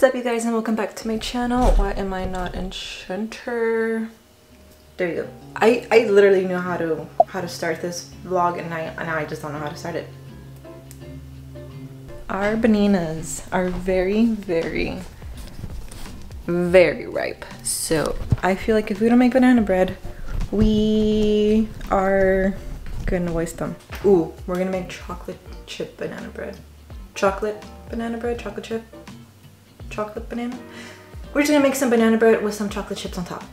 is up you guys and welcome back to my channel. Why am I not enchanter? There you go. I, I literally know how to how to start this vlog and I, and I just don't know how to start it. Our bananas are very, very, very ripe. So I feel like if we don't make banana bread, we are gonna waste them. Ooh, we're gonna make chocolate chip banana bread. Chocolate banana bread, chocolate chip, chocolate banana. We're just gonna make some banana bread with some chocolate chips on top.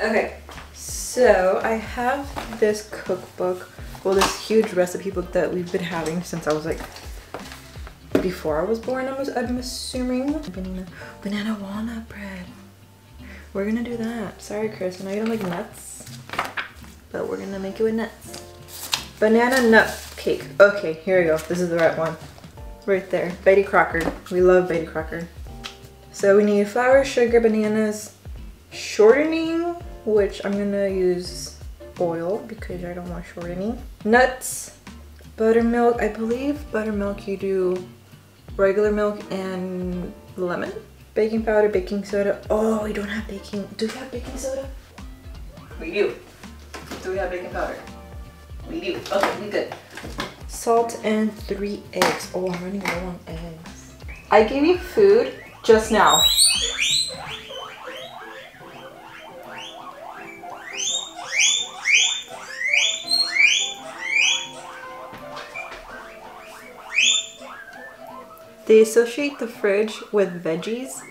Okay, so I have this cookbook, well this huge recipe book that we've been having since I was like, before I was born I was, I'm assuming. Banana, banana walnut bread. We're gonna do that. Sorry Chris, I know you don't like nuts, but we're gonna make it with nuts. Banana nut cake. Okay, here we go. This is the right one. Right there. Betty Crocker. We love Betty Crocker. So we need flour, sugar, bananas, shortening, which I'm gonna use oil because I don't want shortening. Nuts, buttermilk. I believe buttermilk you do regular milk and lemon. Baking powder, baking soda. Oh, we don't have baking. Do we have baking soda? We do. Do we have baking powder? We do. Okay, we good. Salt and three eggs. Oh, I'm running low on eggs. I gave you food just now. They associate the fridge with veggies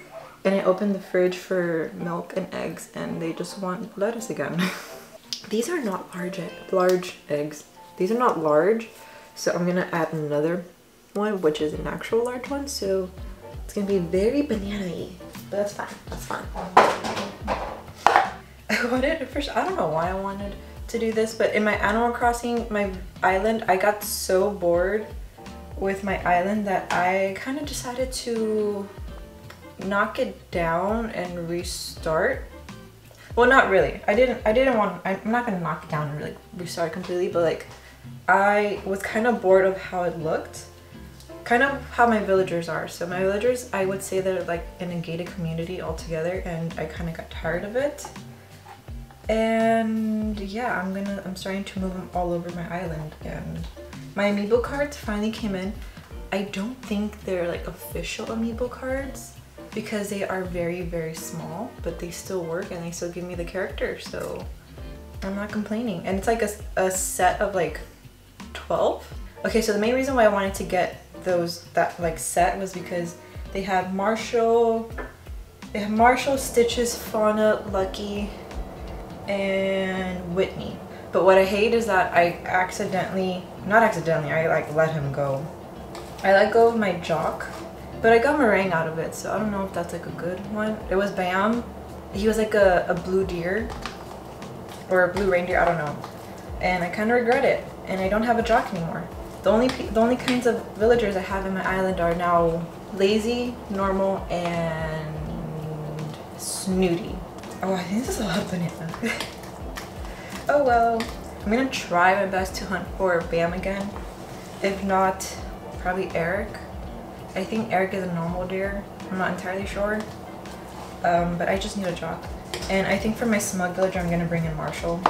and I opened the fridge for milk and eggs and they just want lettuce again. These are not large, large eggs. These are not large, so I'm gonna add another one, which is an actual large one. So it's gonna be very banana-y, but that's fine, that's fine. I wanted, first, I don't know why I wanted to do this, but in my Animal Crossing, my island, I got so bored with my island that I kind of decided to knock it down and restart. Well, not really. I didn't. I didn't want. I'm not gonna knock it down and like restart completely, but like, I was kind of bored of how it looked. Kind of how my villagers are. So my villagers, I would say they're like in a gated community altogether, and I kind of got tired of it. And yeah, I'm gonna. I'm starting to move them all over my island, and my amiibo cards finally came in. I don't think they're like official amiibo cards because they are very, very small, but they still work and they still give me the character. So I'm not complaining. And it's like a, a set of like 12. Okay, so the main reason why I wanted to get those, that like set was because they have Marshal, they have Marshal, Stitches, Fauna, Lucky, and Whitney. But what I hate is that I accidentally, not accidentally, I like let him go. I let go of my jock, but I got Merengue out of it, so I don't know if that's like a good one. It was Bam. He was like a, a blue deer or a blue reindeer, I don't know. And I kind of regret it, and I don't have a jock anymore. The only the only kinds of villagers I have in my island are now lazy, normal, and snooty. Oh, I think this is a lot of banana. oh well. I'm gonna try my best to hunt for Bam again. If not, probably Eric. I think Eric is a normal deer. I'm not entirely sure. Um, but I just need a jock. And I think for my smug villager, I'm gonna bring in Marshal.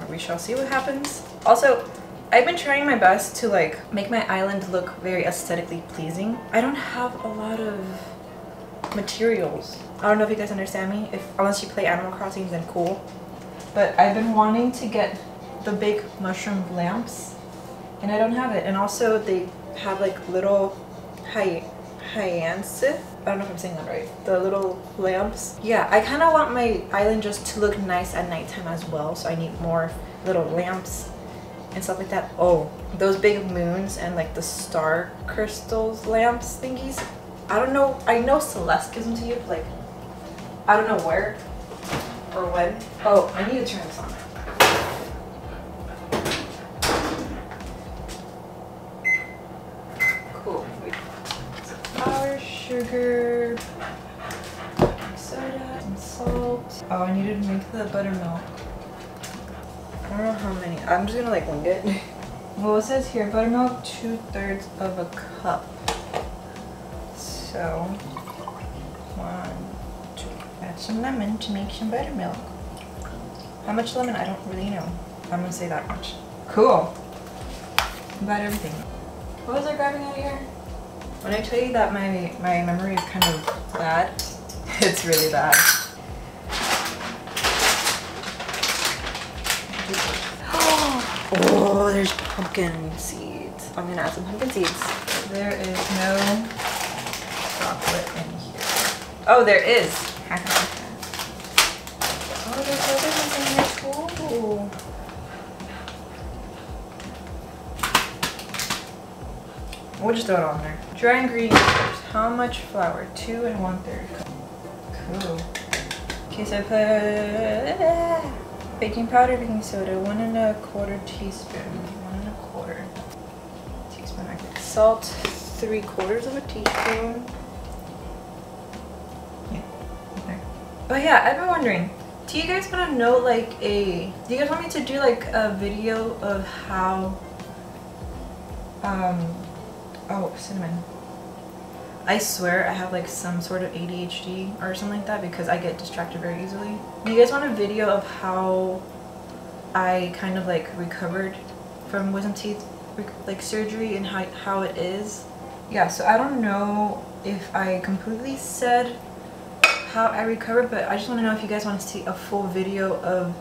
Or we shall see what happens. Also, I've been trying my best to like make my island look very aesthetically pleasing. I don't have a lot of materials. I don't know if you guys understand me. If Unless you play Animal Crossing, then cool. But I've been wanting to get the big mushroom lamps and I don't have it. And also they have like little hy hyacinth. I don't know if I'm saying that right. The little lamps. Yeah, I kind of want my island just to look nice at nighttime as well. So I need more little lamps and stuff like that. Oh, those big moons and like the star crystals lamps thingies. I don't know. I know Celeste gives them to you. Like, I don't know where or when. Oh, I need to turn this on. Cool. So flour, sugar, soda, and salt. Oh, I needed to make the buttermilk. I don't know how many. I'm just gonna like wing it. Well, it says here buttermilk, two thirds of a cup. So, one, two, add some lemon to make some buttermilk. How much lemon? I don't really know. I'm gonna say that much. Cool. About everything. What was I grabbing out of here? When I tell you that my, my memory is kind of bad, it's really bad. Oh, there's pumpkin seeds. I'm gonna add some pumpkin seeds. There is no chocolate in here. Oh, there is. We'll just throw it on there. Dry ingredients first. How much flour? Two and one third. Cool. Okay, so I put baking powder, baking soda, one and a quarter teaspoon, one and a quarter teaspoon. I salt, three quarters of a teaspoon. Yeah. But yeah, I've been wondering, do you guys want to know like a, do you guys want me to do like a video of how, um, oh, cinnamon. I swear I have like some sort of ADHD or something like that because I get distracted very easily. Do you guys want a video of how I kind of like recovered from wisdom teeth like surgery and how, how it is? Yeah, so I don't know if I completely said how I recovered, but I just want to know if you guys want to see a full video of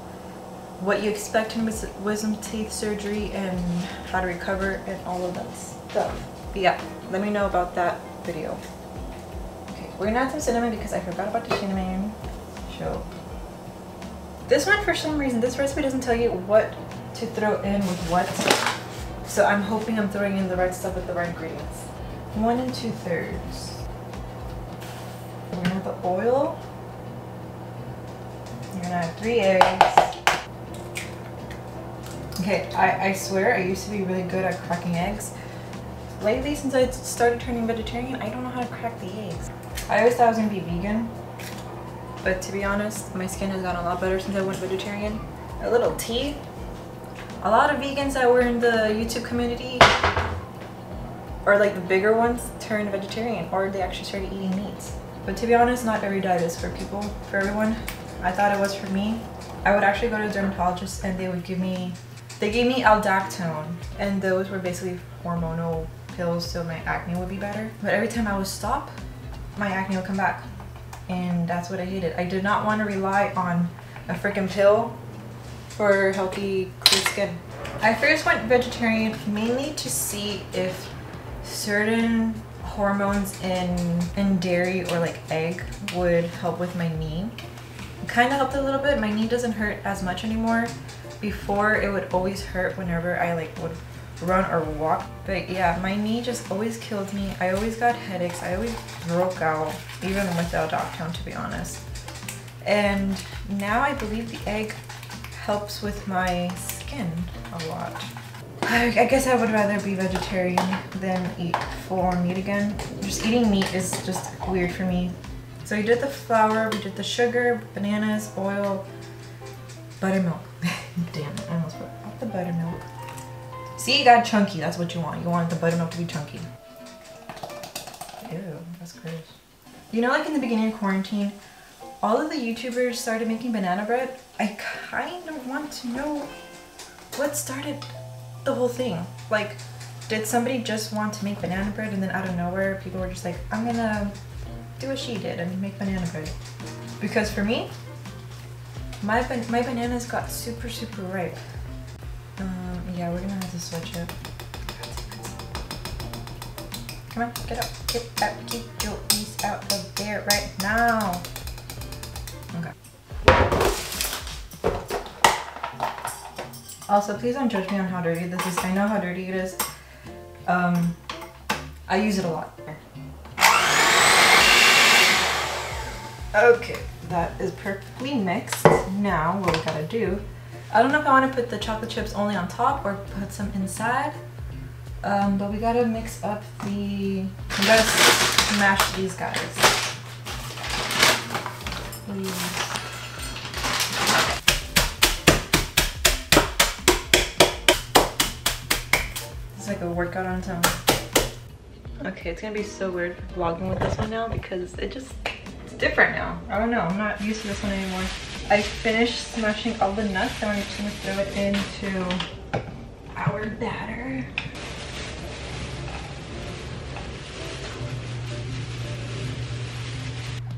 what you expect in wisdom teeth surgery and how to recover and all of that stuff. Yeah, let me know about that video. Okay, we're gonna add some cinnamon because I forgot about the cinnamon. So, this one for some reason, this recipe doesn't tell you what to throw in with what. So I'm hoping I'm throwing in the right stuff with the right ingredients. One and two thirds. We're gonna have the oil. You're gonna have three eggs. Okay, I, I swear I used to be really good at cracking eggs lately since I started turning vegetarian, I don't know how to crack the eggs. I always thought I was gonna be vegan, but to be honest, my skin has gotten a lot better since I went vegetarian. A little tea. A lot of vegans that were in the YouTube community, or like the bigger ones, turned vegetarian, or they actually started eating meat. But to be honest, not every diet is for people, for everyone. I thought it was for me. I would actually go to a dermatologist and they would give me, they gave me aldactone, and those were basically hormonal pills so my acne would be better. But every time I would stop, my acne would come back. And that's what I hated. I did not want to rely on a freaking pill for healthy, clear skin. I first went vegetarian mainly to see if certain hormones in, in dairy or like egg would help with my knee. Kind of helped a little bit. My knee doesn't hurt as much anymore. Before it would always hurt whenever I like would run or walk. But yeah, my knee just always killed me. I always got headaches. I always broke out, even without Aldactone, to be honest. And now I believe the egg helps with my skin a lot. I, I guess I would rather be vegetarian than eat full-on meat again. Just eating meat is just weird for me. So we did the flour, we did the sugar, bananas, oil, buttermilk. Damn it, I almost put out the buttermilk. See, you got chunky. That's what you want. You want the buttermilk to be chunky. Ew, that's gross. You know, like in the beginning of quarantine, all of the YouTubers started making banana bread. I kind of want to know what started the whole thing. Like, did somebody just want to make banana bread and then out of nowhere people were just like, I'm gonna do what she did and make banana bread? Because for me, my, my bananas got super, super ripe. Yeah, we're gonna have to switch it. Come on, get up, get up, get your piece out of there right now. Okay. Also, please don't judge me on how dirty this is. I know how dirty it is. Um, I use it a lot. Okay, that is perfectly mixed. Now, what we gotta do I don't know if I want to put the chocolate chips only on top or put some inside. Um, but we gotta mix up the, we gotta smash these guys. Please. It's like a workout on its own. Okay, it's gonna be so weird vlogging with this one now because it just, it's different now. I don't know, I'm not used to this one anymore. I finished smashing all the nuts and I'm just gonna throw it into our batter.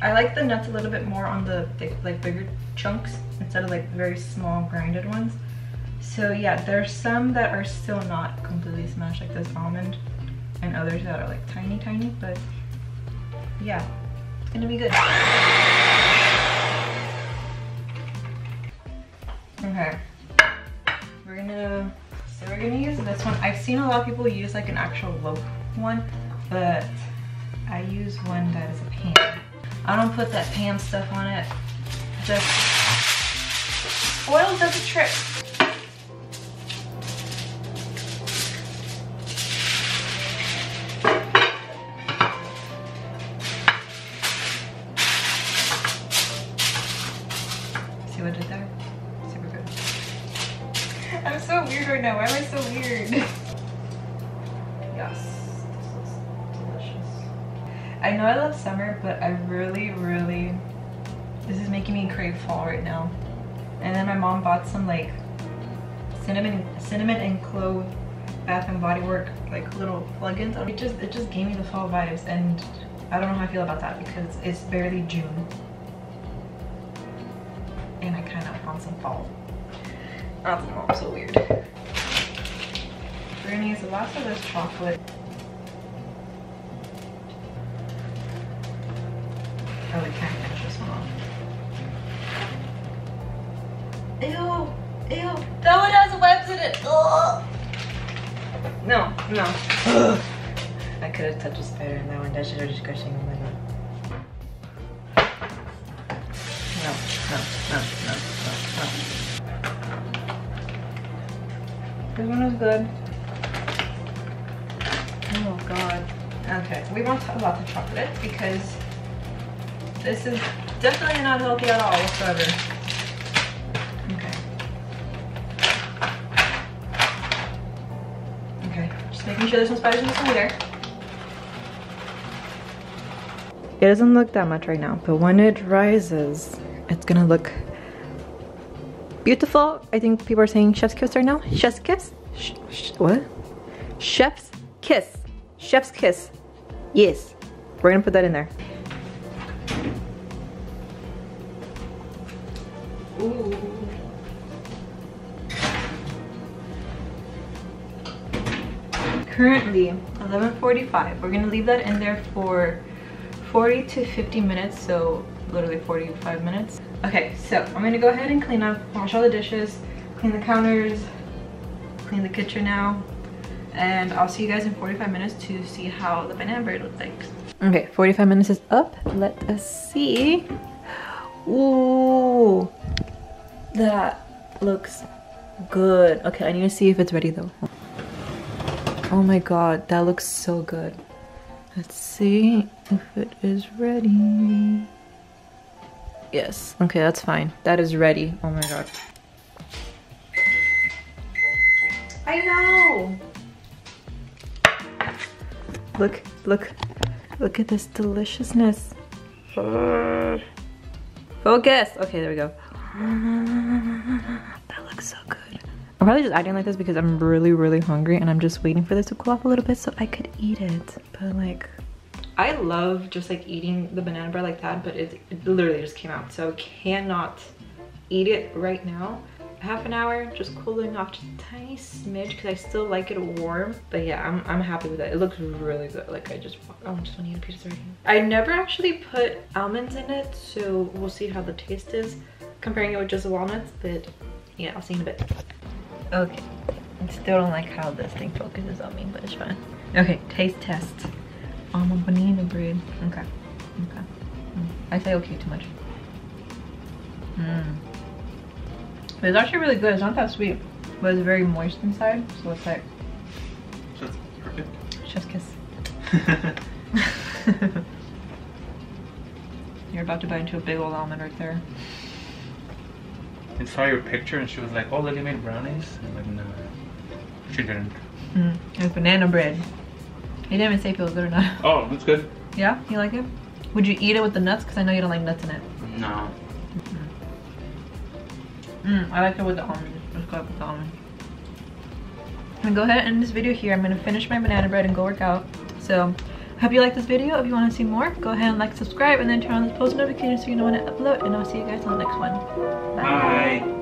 I like the nuts a little bit more on the thick, like bigger chunks instead of like very small grinded ones. So yeah, there's some that are still not completely smashed like this almond and others that are like tiny tiny, but yeah, it's gonna be good. Okay, we're gonna, so we're gonna use this one. I've seen a lot of people use like an actual loaf one, but I use one that is a pan. I don't put that pan stuff on it. Just oil does a trick. See what I did there? Super good. I'm so weird right now. Why am I so weird? yes, this is delicious. I know I love summer, but I really, really, this is making me crave fall right now. And then my mom bought some like cinnamon, cinnamon and clove Bath and Body Work like little plugins. It just, it just gave me the fall vibes, and I don't know how I feel about that because it's barely June, and I kind of want some fall. I don't know, I'm so weird. We're gonna use the last of this chocolate. Oh, we can't finish this one off. Ew, ew, that one has webs in it. Ugh. No, no. Ugh. I could have touched a spider in that one. That should have just in my no, no, no, no, no. This one is good. Oh god. Okay, we won't talk about the chocolate because this is definitely not healthy at all whatsoever. Okay. Okay, just making sure there's no spiders in the center. It doesn't look that much right now, but when it rises, it's gonna look beautiful. I think people are saying chef's kiss right now. Chef's kiss? Sh sh what? Chef's kiss. Chef's kiss. Yes. We're gonna put that in there. Ooh. Currently, 11.45. We're gonna leave that in there for 40 to 50 minutes, so literally 45 minutes. Okay, so I'm gonna go ahead and clean up, wash all the dishes, clean the counters, clean the kitchen now, and I'll see you guys in 45 minutes to see how the banana bread looks like. Okay, 45 minutes is up. Let us see. Ooh, that looks good. Okay, I need to see if it's ready though. Oh my god, that looks so good. Let's see if it is ready. Yes, okay, that's fine. That is ready. Oh my god. I know! Look, look, look at this deliciousness. Focus! Okay, there we go. That looks so good. I'm probably just acting like this because I'm really, really hungry and I'm just waiting for this to cool off a little bit so I could eat it. But like, I love just like eating the banana bread like that, but it, it literally just came out. So I cannot eat it right now. Half an hour, just cooling off just a tiny smidge because I still like it warm. But yeah, I'm, I'm happy with it. It looks really good. Like I just, oh, I just want to eat a piece right here. I never actually put almonds in it, so we'll see how the taste is comparing it with just the walnuts. But yeah, I'll see in a bit. Okay, I still don't like how this thing focuses on me, but it's fine. Okay, taste test. Almond banana bread. Okay, okay. Mm. I say okay too much. Mmm. It's actually really good. It's not that sweet, but it's very moist inside. So it's like That's perfect. chef's kiss. You're about to bite into a big old almond right there. I saw your picture and she was like, oh, Lily made brownies. I'm like, no, she didn't. Mm, it's banana bread. He didn't even say if it was good or not. Oh, it's good. Yeah, you like it? Would you eat it with the nuts? Because I know you don't like nuts in it. No. Mm, I like it with the almonds. Let's go with the almonds. I'm gonna go ahead and end this video here. I'm gonna finish my banana bread and go work out. So, I hope you like this video. If you want to see more, go ahead and like, subscribe, and then turn on the post notifications so you know when I upload. And I'll see you guys on the next one. Bye.